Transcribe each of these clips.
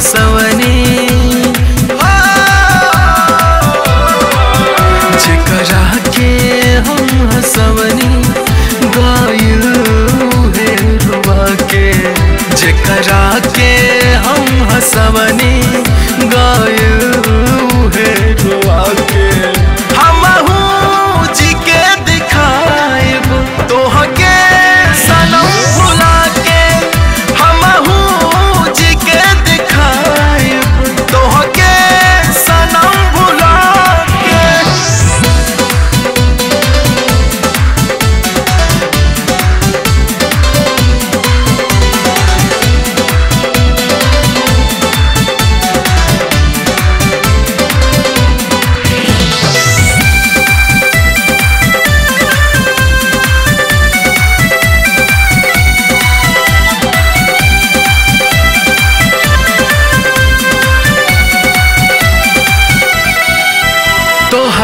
सवने। जकरा के हम हसवनी गायल है रुआ के। जकरा के हम हसवनी गायल है रुआ के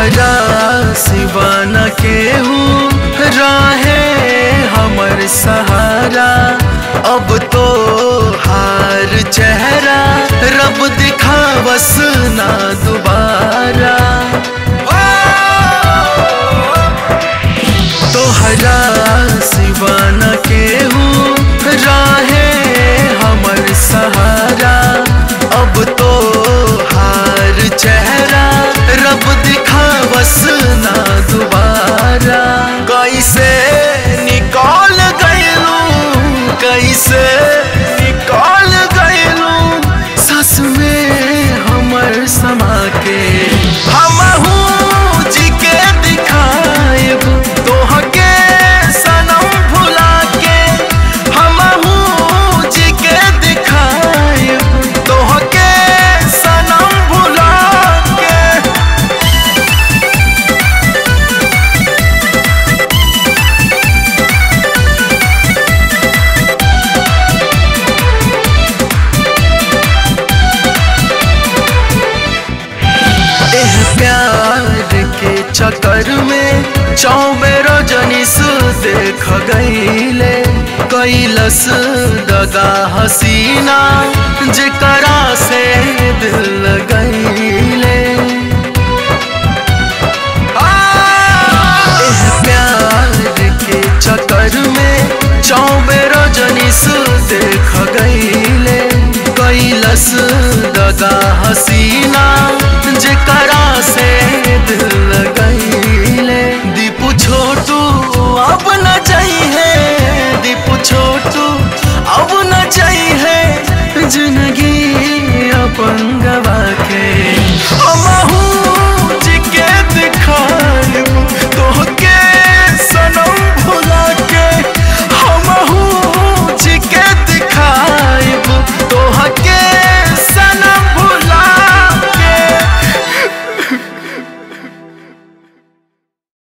सिवा न केहू राहे हमर सहारा। अब तो हार चेहरा रब दिखावस ना एह प्यार के चक्कर में चौबेरो जनिस देख गईले कैलस दगा हसीना जेकरा से दिल गईले प्यार के चक्कर में चौबेरो जनिस देख गईले कैलस दगा हसीना जेकरा से दिल गई